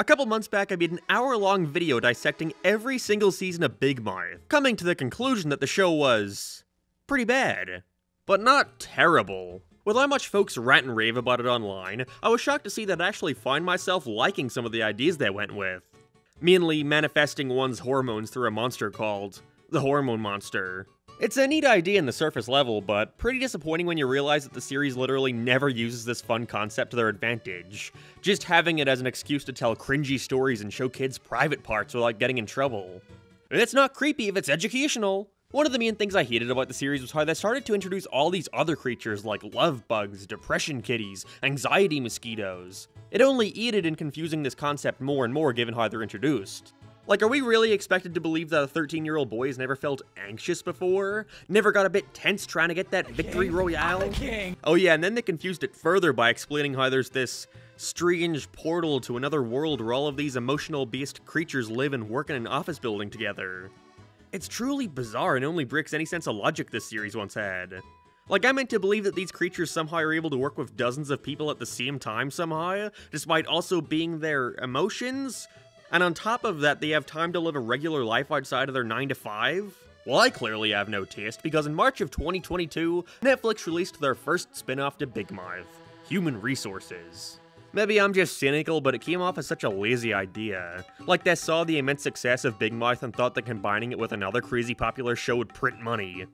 A couple months back, I made an hour long video dissecting every single season of Big Mouth, coming to the conclusion that the show was. pretty bad. But not terrible. With how much folks rant and rave about it online, I was shocked to see that I actually find myself liking some of the ideas they went with. Mainly manifesting one's hormones through a monster called the Hormone Monster. It's a neat idea in the surface level, but pretty disappointing when you realize that the series literally never uses this fun concept to their advantage, just having it as an excuse to tell cringy stories and show kids private parts without getting in trouble. It's not creepy if it's educational. One of the main things I hated about the series was how they started to introduce all these other creatures like love bugs, depression kitties, anxiety mosquitoes. It only aided in confusing this concept more and more given how they're introduced. Like, are we really expected to believe that a 13 year old boy has never felt anxious before? Never got a bit tense trying to get that victory royale? king. Oh, yeah, and then they confused it further by explaining how there's this strange portal to another world where all of these emotional beast creatures live and work in an office building together. It's truly bizarre and only breaks any sense of logic this series once had. Like, I meant to believe that these creatures somehow are able to work with dozens of people at the same time somehow, despite also being their emotions? And on top of that, they have time to live a regular life outside of their 9 to 5? Well, I clearly have no taste, because in March of 2022, Netflix released their first spin off to Big Mouth Human Resources. Maybe I'm just cynical, but it came off as such a lazy idea. Like they saw the immense success of Big Mouth and thought that combining it with another crazy popular show would print money.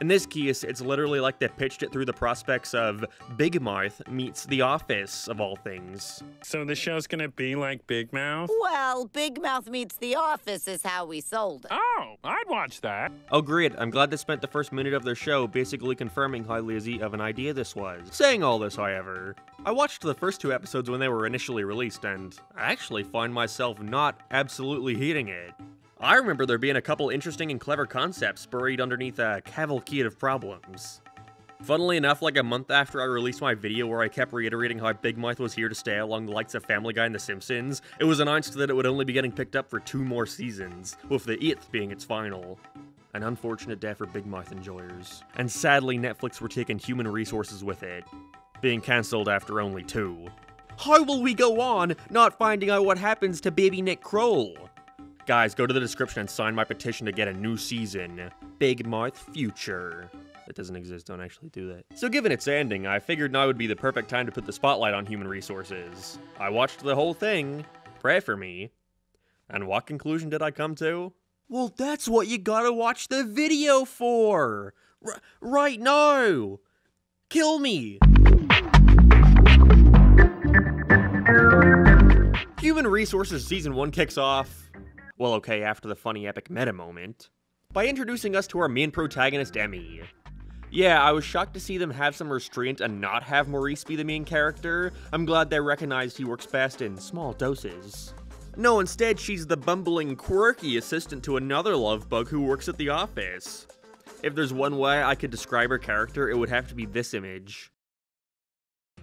In this case, it's literally like they pitched it through the prospects of Big Mouth meets The Office, of all things. So the show's gonna be like Big Mouth? Well, Big Mouth meets The Office is how we sold it. Oh, I'd watch that. Oh, great, I'm glad they spent the first minute of their show basically confirming how lazy of an idea this was. Saying all this, however, I watched the first two episodes when they were initially released, and I actually find myself not absolutely hating it. I remember there being a couple interesting and clever concepts buried underneath a cavalcade of problems. Funnily enough, like a month after I released my video where I kept reiterating how Big Mouth was here to stay along the likes of Family Guy and The Simpsons, it was announced that it would only be getting picked up for two more seasons, with the eighth being its final. An unfortunate day for Big Mouth enjoyers. And sadly, Netflix were taking human resources with it, being cancelled after only two. How will we go on not finding out what happens to baby Nick Kroll? Guys, go to the description and sign my petition to get a new season. Big Mouth Future. That doesn't exist, don't actually do that. So given its ending, I figured now would be the perfect time to put the spotlight on human resources. I watched the whole thing. Pray for me. And what conclusion did I come to? Well, that's what you gotta watch the video for! R right now! Kill me! Human Resources Season 1 kicks off well, okay, after the funny epic meta moment, by introducing us to our main protagonist, Emmy. Yeah, I was shocked to see them have some restraint and not have Maurice be the main character. I'm glad they recognized he works best in small doses. No, instead, she's the bumbling, quirky assistant to another love bug who works at the office. If there's one way I could describe her character, it would have to be this image.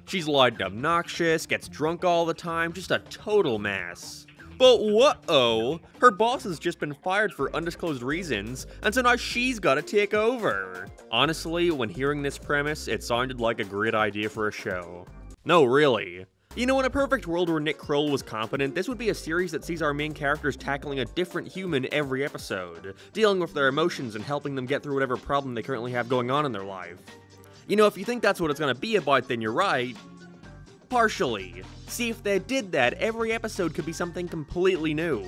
She's loud and obnoxious, gets drunk all the time, just a total mess. But what-oh, her boss has just been fired for undisclosed reasons, and so now she's gotta take over. Honestly, when hearing this premise, it sounded like a great idea for a show. No, really. You know, in a perfect world where Nick Kroll was competent, this would be a series that sees our main characters tackling a different human every episode, dealing with their emotions and helping them get through whatever problem they currently have going on in their life. You know, if you think that's what it's gonna be about, then you're right, partially. See, if they did that, every episode could be something completely new.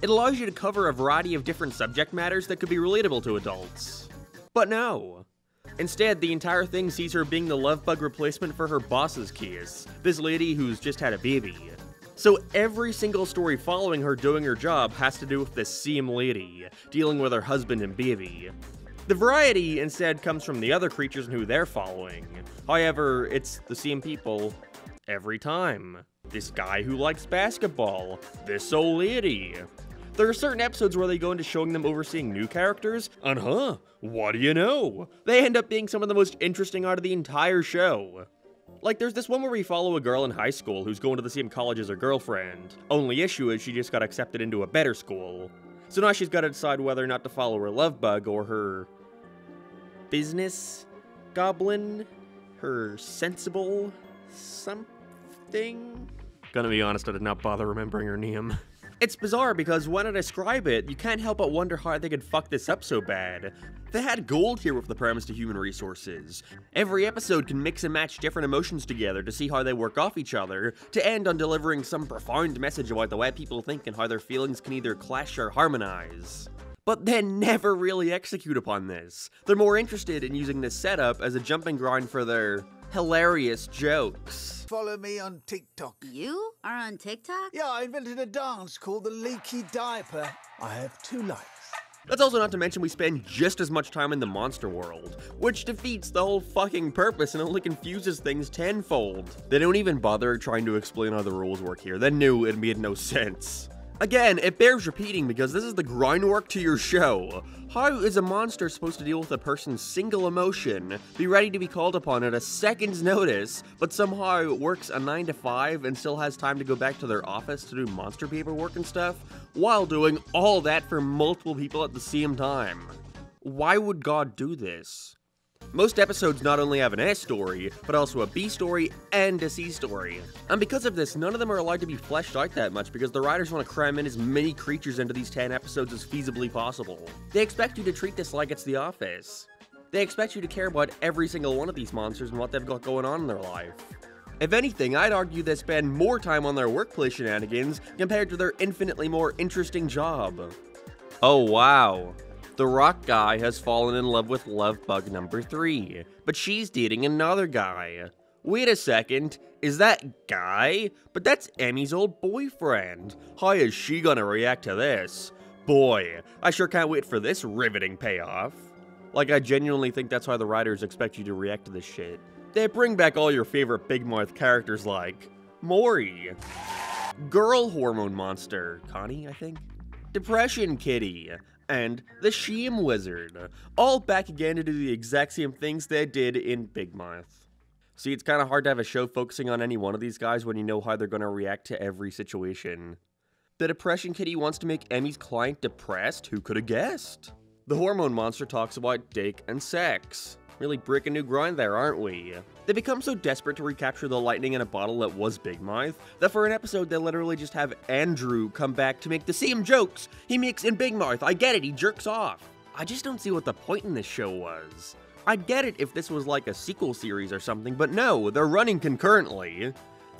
It allows you to cover a variety of different subject matters that could be relatable to adults. But no. Instead, the entire thing sees her being the love bug replacement for her boss's kiss, this lady who's just had a baby. So every single story following her doing her job has to do with this same lady, dealing with her husband and baby. The variety instead comes from the other creatures and who they're following. However, it's the same people, every time. This guy who likes basketball, this old lady. There are certain episodes where they go into showing them overseeing new characters, and huh, what do you know? They end up being some of the most interesting out of the entire show. Like, there's this one where we follow a girl in high school who's going to the same college as her girlfriend. Only issue is she just got accepted into a better school. So now she's got to decide whether or not to follow her love bug or her business goblin, her sensible something. Gonna be honest, I did not bother remembering her name. It's bizarre because when I describe it, you can't help but wonder how they could fuck this up so bad. They had gold here with the premise to human resources. Every episode can mix and match different emotions together to see how they work off each other, to end on delivering some profound message about the way people think and how their feelings can either clash or harmonize. But they never really execute upon this. They're more interested in using this setup as a jumping ground for their hilarious jokes. Follow me on TikTok. You are on TikTok? Yeah, I invented a dance called the leaky diaper. I have two likes. That's also not to mention we spend just as much time in the monster world, which defeats the whole fucking purpose and only confuses things tenfold. They don't even bother trying to explain how the rules work here. They knew it made no sense. Again, it bears repeating because this is the groundwork to your show. How is a monster supposed to deal with a person's single emotion, be ready to be called upon at a second's notice, but somehow works a 9 to 5 and still has time to go back to their office to do monster paperwork and stuff, while doing all that for multiple people at the same time? Why would God do this? Most episodes not only have an S story, but also a B story and a C story. And because of this, none of them are allowed to be fleshed out that much because the writers want to cram in as many creatures into these 10 episodes as feasibly possible. They expect you to treat this like it's The Office. They expect you to care about every single one of these monsters and what they've got going on in their life. If anything, I'd argue they spend more time on their workplace shenanigans compared to their infinitely more interesting job. Oh wow. The rock guy has fallen in love with love bug number 3, but she's dating another guy. Wait a second, is that guy? But that's Emmy's old boyfriend. How is she gonna react to this? Boy, I sure can't wait for this riveting payoff. Like, I genuinely think that's how the writers expect you to react to this shit. They bring back all your favorite big mouth characters like Maury, Girl Hormone Monster, Connie, I think, Depression Kitty, and the Shame Wizard, all back again to do the exact same things they did in Big Mouth. See, it's kind of hard to have a show focusing on any one of these guys when you know how they're going to react to every situation. The Depression Kitty wants to make Emmy's client depressed? Who could have guessed? The Hormone Monster talks about dick and sex. Really breaking new ground there, aren't we? They become so desperate to recapture the lightning in a bottle that was Big Mouth that for an episode they literally just have Andrew come back to make the same jokes he makes in Big Mouth. I get it, he jerks off. I just don't see what the point in this show was. I'd get it if this was like a sequel series or something, but no, they're running concurrently.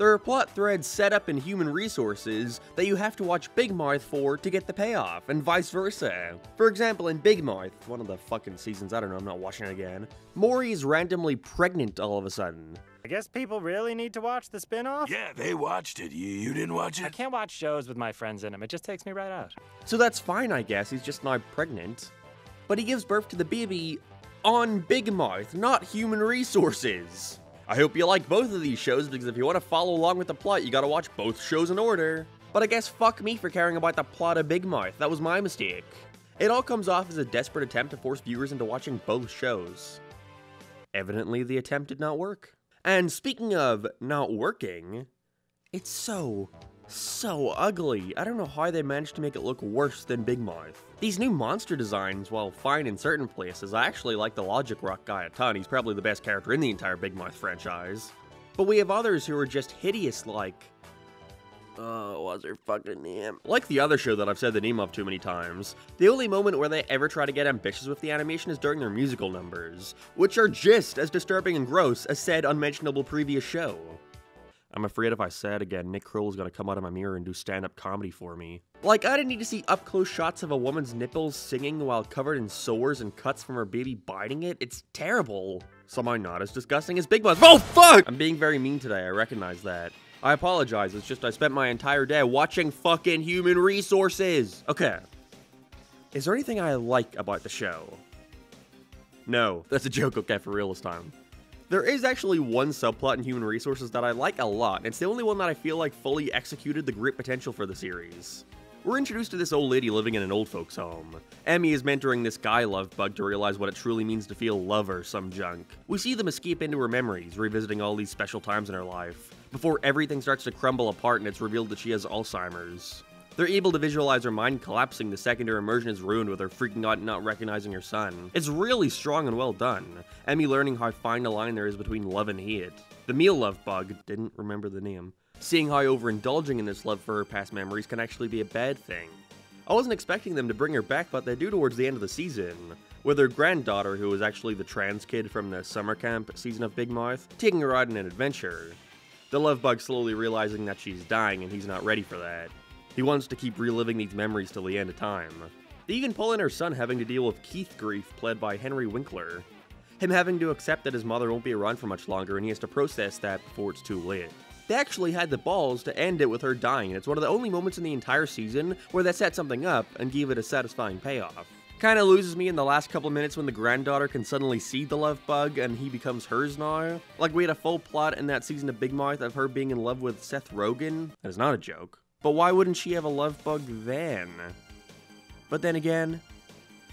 There are plot threads set up in human resources that you have to watch Big Mouth for to get the payoff, and vice versa. For example, in Big Mouth, one of the fucking seasons, I don't know, I'm not watching it again, Maury is randomly pregnant all of a sudden. I guess people really need to watch the spin-off? Yeah, they watched it. You, you didn't watch it? I can't watch shows with my friends in them. It just takes me right out. So that's fine, I guess, he's just now pregnant. But he gives birth to the baby on Big Mouth, not human resources. I hope you like both of these shows because if you want to follow along with the plot, you gotta watch both shows in order. But I guess fuck me for caring about the plot of Big Mouth, that was my mistake. It all comes off as a desperate attempt to force viewers into watching both shows. Evidently, the attempt did not work. And speaking of not working, it's so, so ugly. I don't know how they managed to make it look worse than Big Mouth. These new monster designs, while fine in certain places, I actually like the Logic Rock guy a ton. He's probably the best character in the entire Big Mouth franchise. But we have others who are just hideous like uh, what's her fucking name? Like the other show that I've said the name of too many times, the only moment where they ever try to get ambitious with the animation is during their musical numbers, which are just as disturbing and gross as said unmentionable previous show. I'm afraid if I say it again, Nick Kroll is gonna come out of my mirror and do stand up comedy for me. Like, I didn't need to see up close shots of a woman's nipples singing while covered in sores and cuts from her baby biting it. It's terrible. Somehow not as disgusting as Big Mouth. Oh, fuck! I'm being very mean today, I recognize that. I apologize, it's just I spent my entire day watching fucking human resources. Okay. Is there anything I like about the show? No, that's a joke, okay, for real this time. There is actually one subplot in Human Resources that I like a lot, and it's the only one that I feel like fully executed the great potential for the series. We're introduced to this old lady living in an old folks' home. Emmy is mentoring this guy love bug to realize what it truly means to feel love or some junk. We see them escape into her memories, revisiting all these special times in her life, before everything starts to crumble apart and it's revealed that she has Alzheimer's. They're able to visualize her mind collapsing the second her immersion is ruined with her freaking out and not recognizing her son. It's really strong and well done. Emmy learning how fine a line there is between love and hate. The meal love bug, didn't remember the name, seeing how overindulging in this love for her past memories can actually be a bad thing. I wasn't expecting them to bring her back, but they do towards the end of the season, with her granddaughter, who was actually the trans kid from the summer camp season of Big Mouth, taking her out on an adventure. The love bug slowly realizing that she's dying and he's not ready for that. He wants to keep reliving these memories till the end of time. They even pull in her son having to deal with Keith grief, played by Henry Winkler. Him having to accept that his mother won't be around for much longer and he has to process that before it's too late. They actually had the balls to end it with her dying, and it's one of the only moments in the entire season where they set something up and gave it a satisfying payoff. Kinda loses me in the last couple minutes when the granddaughter can suddenly see the love bug and he becomes hers now. Like we had a full plot in that season of Big Mouth of her being in love with Seth Rogen. That is not a joke. But why wouldn't she have a love bug then? But then again,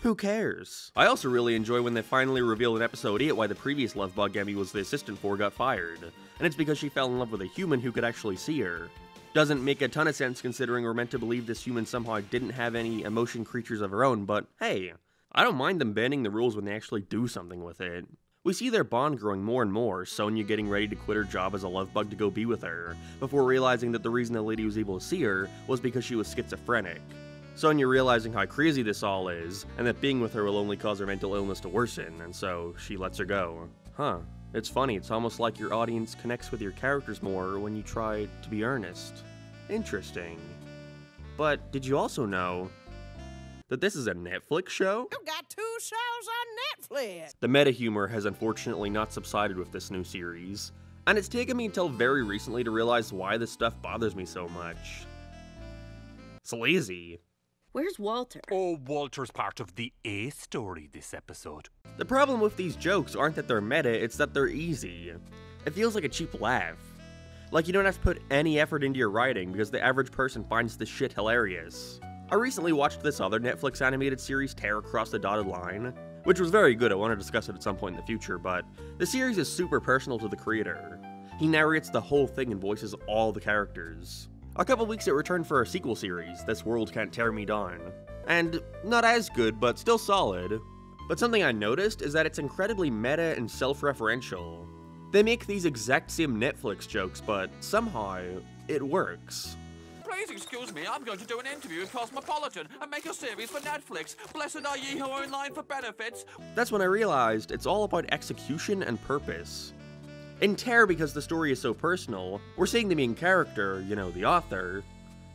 who cares? I also really enjoy when they finally reveal in episode 8 why the previous love bug Emmy was the assistant for got fired. And it's because she fell in love with a human who could actually see her. Doesn't make a ton of sense considering we're meant to believe this human somehow didn't have any emotion creatures of her own, but hey, I don't mind them bending the rules when they actually do something with it. We see their bond growing more and more, Sonia getting ready to quit her job as a love bug to go be with her, before realizing that the reason the lady was able to see her was because she was schizophrenic. Sonia realizing how crazy this all is, and that being with her will only cause her mental illness to worsen, and so she lets her go. Huh. It's funny, it's almost like your audience connects with your characters more when you try to be earnest. Interesting. But did you also know that this is a Netflix show? Oh, Two shows on Netflix. The meta humor has unfortunately not subsided with this new series, and it's taken me until very recently to realize why this stuff bothers me so much. It's lazy. Where's Walter? Oh, Walter's part of the A story this episode. The problem with these jokes aren't that they're meta, it's that they're easy. It feels like a cheap laugh. Like you don't have to put any effort into your writing because the average person finds this shit hilarious. I recently watched this other Netflix animated series, Tear Across the Dotted Line, which was very good. I want to discuss it at some point in the future, but the series is super personal to the creator. He narrates the whole thing and voices all the characters. A couple weeks it returned for a sequel series, This World Can't Tear Me Down. And not as good, but still solid. But something I noticed is that it's incredibly meta and self-referential. They make these exact same Netflix jokes, but somehow it works. Please excuse me, I'm going to do an interview with Cosmopolitan and make a series for Netflix. Blessed are ye who are in line for benefits. That's when I realized it's all about execution and purpose. In Tear, because the story is so personal, we're seeing the main character, you know, the author,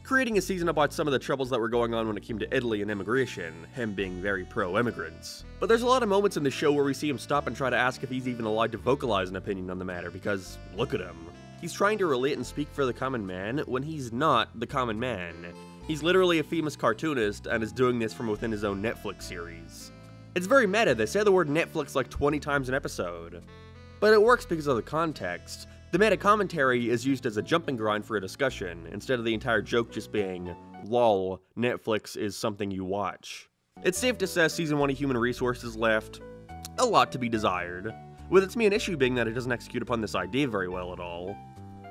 creating a season about some of the troubles that were going on when it came to Italy and immigration, him being very pro immigrants. But there's a lot of moments in the show where we see him stop and try to ask if he's even allowed to vocalize an opinion on the matter, because look at him. He's trying to relate and speak for the common man when he's not the common man. He's literally a famous cartoonist and is doing this from within his own Netflix series. It's very meta, they say the word Netflix like 20 times an episode. But it works because of the context. The meta commentary is used as a jumping ground for a discussion, instead of the entire joke just being, lol, Netflix is something you watch. It's safe to say season 1 of Human Resources left a lot to be desired, with its main issue being that it doesn't execute upon this idea very well at all.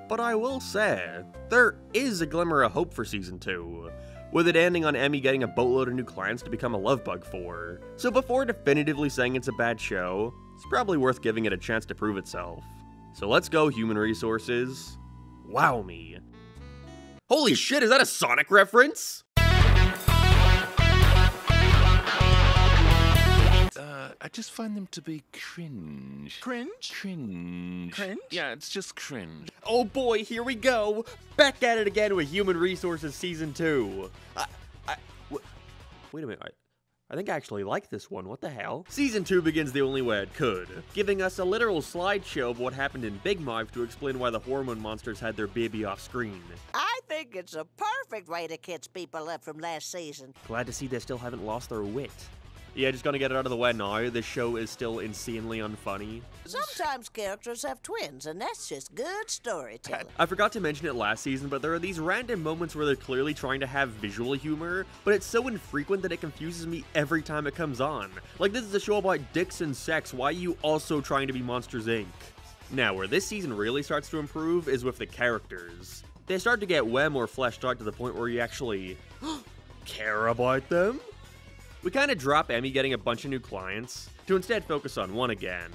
But I will say, there is a glimmer of hope for season 2, with it ending on Emmy getting a boatload of new clients to become a love bug for. So before definitively saying it's a bad show, it's probably worth giving it a chance to prove itself. So let's go, human resources. Wow me. Holy shit, is that a Sonic reference? I just find them to be cringe. Cringe? Cringe. Cringe? Yeah, it's just cringe. Oh boy, here we go! Back at it again with Human Resources Season 2. I, I, w- wait a minute. I, I think I actually like this one. What the hell? Season 2 begins the only way it could, giving us a literal slideshow of what happened in Big Mouth to explain why the hormone monsters had their baby off screen. I think it's a perfect way to catch people up from last season. Glad to see they still haven't lost their wit. Yeah, just gonna get it out of the way now. This show is still insanely unfunny. Sometimes characters have twins, and that's just good storytelling. I forgot to mention it last season, but there are these random moments where they're clearly trying to have visual humor, but it's so infrequent that it confuses me every time it comes on. Like, this is a show about dicks and sex, why are you also trying to be Monsters Inc.? Now, where this season really starts to improve is with the characters. They start to get way more fleshed out to the point where you actually care about them. We kind of drop Emmy getting a bunch of new clients to instead focus on one again.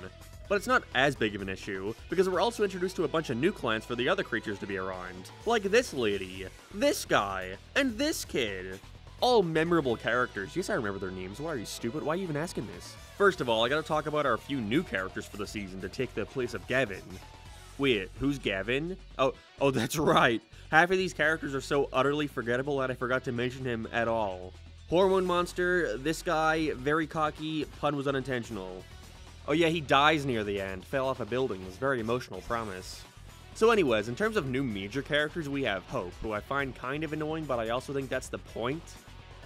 But it's not as big of an issue, because we're also introduced to a bunch of new clients for the other creatures to be around. Like this lady, this guy, and this kid. All memorable characters. Yes, I remember their names. Why are you stupid? Why are you even asking this? First of all, I gotta talk about our few new characters for the season to take the place of Gavin. Wait, who's Gavin? Oh, oh, that's right. Half of these characters are so utterly forgettable that I forgot to mention him at all. Hormone Monster, this guy, very cocky, pun was unintentional. Oh yeah, he dies near the end, fell off a building, was very emotional, promise. So anyways, in terms of new major characters, we have Hope, who I find kind of annoying, but I also think that's the point.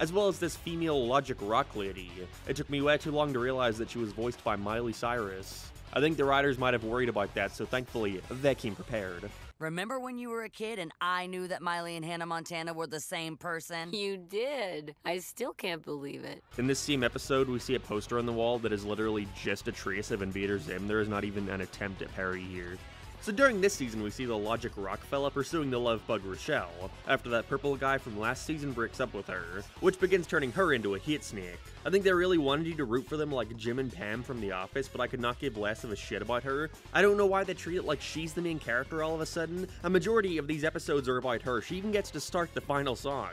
As well as this female Logic Rock lady. It took me way too long to realize that she was voiced by Miley Cyrus. I think the writers might have worried about that, so thankfully, they came prepared. Remember when you were a kid and I knew that Miley and Hannah Montana were the same person? You did. I still can't believe it. In this same episode, we see a poster on the wall that is literally just a trace of Invader Zim. There is not even an attempt at parody here. So during this season, we see the Logic Rock fella pursuing the love bug Rochelle, after that purple guy from last season breaks up with her, which begins turning her into a hit snake. I think they really wanted you to root for them like Jim and Pam from The Office, but I could not give less of a shit about her. I don't know why they treat it like she's the main character all of a sudden. A majority of these episodes are about her. She even gets to start the final song.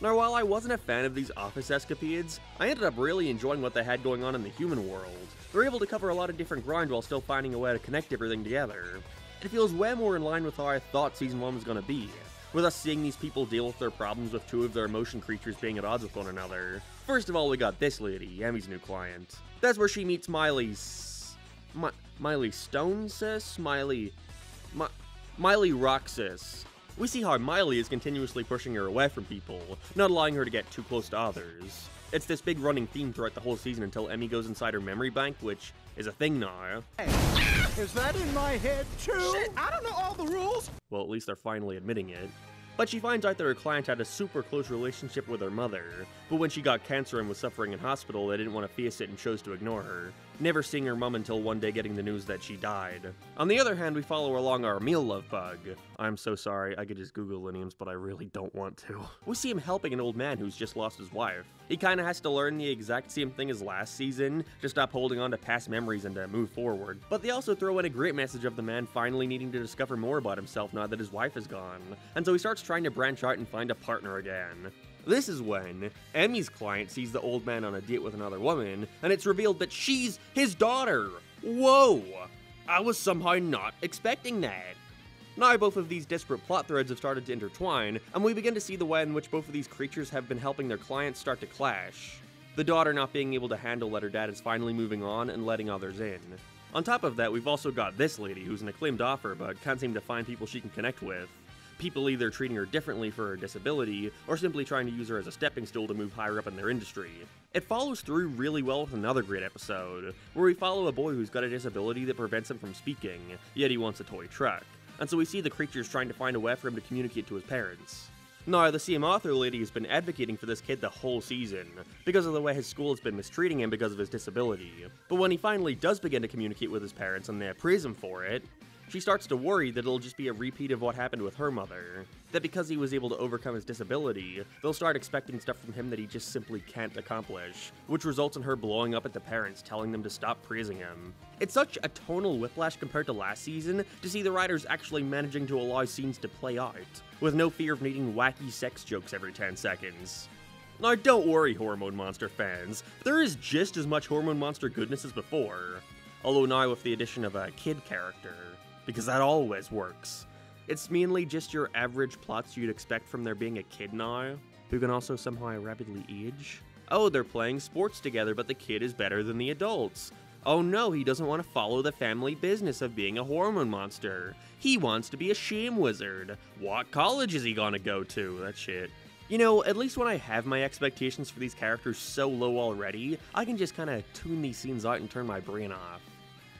Now, while I wasn't a fan of these office escapades, I ended up really enjoying what they had going on in the human world. They're able to cover a lot of different grind while still finding a way to connect everything together. It feels way more in line with how I thought Season 1 was going to be, with us seeing these people deal with their problems with two of their emotion creatures being at odds with one another. First of all, we got this lady, Emmy's new client. That's where she meets Miley's... Mi Miley Stone, sis? Miley... Mi Miley Roxas. We see how Miley is continuously pushing her away from people, not allowing her to get too close to others. It's this big running theme throughout the whole season until Emmy goes inside her memory bank, which is a thing now. Is that in my head too? Shit, I don't know all the rules. Well, at least they're finally admitting it. But she finds out that her client had a super close relationship with her mother, but when she got cancer and was suffering in hospital, they didn't want to face it and chose to ignore her, never seeing her mom until one day getting the news that she died. On the other hand, we follow along our meal love bug. I'm so sorry, I could just Google names, but I really don't want to. We see him helping an old man who's just lost his wife. He kinda has to learn the exact same thing as last season, to stop holding on to past memories and to move forward. But they also throw in a great message of the man finally needing to discover more about himself now that his wife is gone. And so he starts trying to branch out and find a partner again. This is when Emmy's client sees the old man on a date with another woman, and it's revealed that she's his daughter. Whoa! I was somehow not expecting that. Now both of these disparate plot threads have started to intertwine, and we begin to see the way in which both of these creatures have been helping their clients start to clash. The daughter not being able to handle that her dad is finally moving on and letting others in. On top of that, we've also got this lady who's an acclaimed offer but can't seem to find people she can connect with. People either treating her differently for her disability, or simply trying to use her as a stepping stool to move higher up in their industry. It follows through really well with another great episode, where we follow a boy who's got a disability that prevents him from speaking, yet he wants a toy truck and so we see the creatures trying to find a way for him to communicate to his parents. Now, the same author lady has been advocating for this kid the whole season, because of the way his school has been mistreating him because of his disability. But when he finally does begin to communicate with his parents and they appraise him for it, she starts to worry that it'll just be a repeat of what happened with her mother. That because he was able to overcome his disability, they'll start expecting stuff from him that he just simply can't accomplish, which results in her blowing up at the parents, telling them to stop praising him. It's such a tonal whiplash compared to last season to see the writers actually managing to allow scenes to play out, with no fear of needing wacky sex jokes every 10 seconds. Now, don't worry, Hormone Monster fans, there is just as much Hormone Monster goodness as before, although now with the addition of a kid character because that always works. It's mainly just your average plots you'd expect from there being a kid now, who can also somehow rapidly age. Oh, they're playing sports together, but the kid is better than the adults. Oh no, he doesn't want to follow the family business of being a hormone monster. He wants to be a shame wizard. What college is he gonna go to? That shit. You know, at least when I have my expectations for these characters so low already, I can just kinda tune these scenes out and turn my brain off.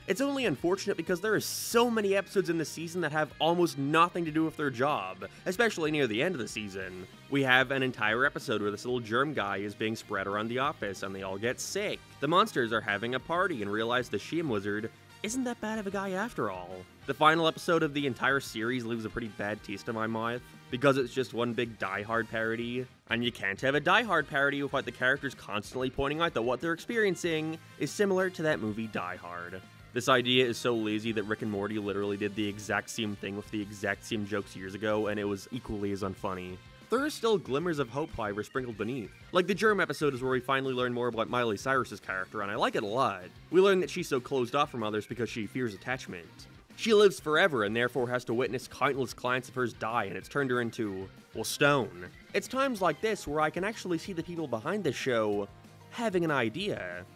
It's only unfortunate because there are so many episodes in the season that have almost nothing to do with their job, especially near the end of the season. We have an entire episode where this little germ guy is being spread around the office and they all get sick. The monsters are having a party and realize the Shame Wizard isn't that bad of a guy after all. The final episode of the entire series leaves a pretty bad taste in my mouth because it's just one big Die Hard parody. And you can't have a Die Hard parody without the characters constantly pointing out that what they're experiencing is similar to that movie Die Hard. This idea is so lazy that Rick and Morty literally did the exact same thing with the exact same jokes years ago, and it was equally as unfunny. There are still glimmers of hope, however, sprinkled beneath. Like the Germ episode is where we finally learn more about Miley Cyrus's character, and I like it a lot. We learn that she's so closed off from others because she fears attachment. She lives forever and therefore has to witness countless clients of hers die, and it's turned her into, well, stone. It's times like this where I can actually see the people behind the show having an idea.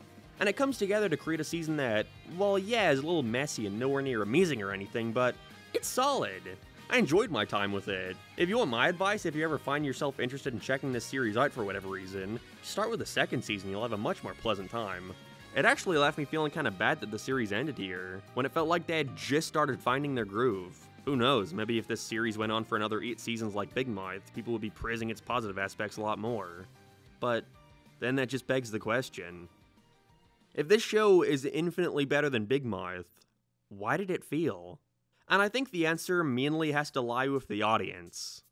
And it comes together to create a season that, well, yeah, is a little messy and nowhere near amazing or anything, but it's solid. I enjoyed my time with it. If you want my advice, if you ever find yourself interested in checking this series out for whatever reason, start with the second season, you'll have a much more pleasant time. It actually left me feeling kind of bad that the series ended here, when it felt like they had just started finding their groove. Who knows, maybe if this series went on for another 8 seasons like Big Mouth, people would be praising its positive aspects a lot more. But then that just begs the question. If this show is infinitely better than Big Mouth, why did it feel? And I think the answer mainly has to lie with the audience.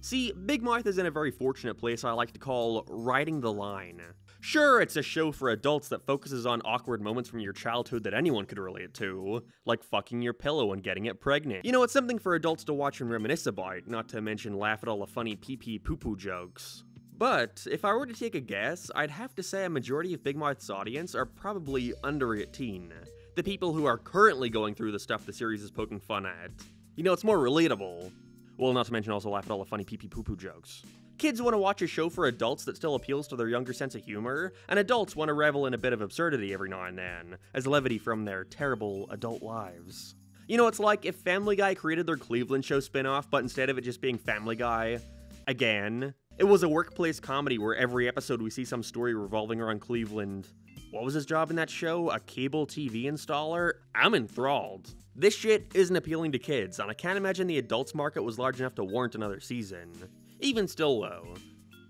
See, Big Mouth is in a very fortunate place I like to call riding the line. Sure, it's a show for adults that focuses on awkward moments from your childhood that anyone could relate to, like fucking your pillow and getting it pregnant. You know, it's something for adults to watch and reminisce about, not to mention laugh at all the funny pee pee poo poo jokes. But if I were to take a guess, I'd have to say a majority of Big Mouth's audience are probably under 18. The people who are currently going through the stuff the series is poking fun at. You know, it's more relatable. Well, not to mention also laugh at all the funny pee pee poo poo jokes. Kids want to watch a show for adults that still appeals to their younger sense of humor, and adults want to revel in a bit of absurdity every now and then, as levity from their terrible adult lives. You know, it's like if Family Guy created their Cleveland show spin off, but instead of it just being Family Guy, again, it was a workplace comedy where every episode we see some story revolving around Cleveland. What was his job in that show? A cable TV installer? I'm enthralled. This shit isn't appealing to kids, and I can't imagine the adults market was large enough to warrant another season. Even still, though,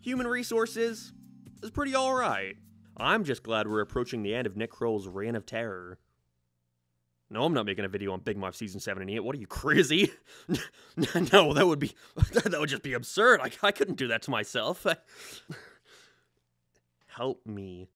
human resources is pretty alright. I'm just glad we're approaching the end of Nick Kroll's reign of terror. No, I'm not making a video on Big Mouth season 7 and 8. What are you, crazy? no, that would be that would just be absurd. I, I couldn't do that to myself. Help me.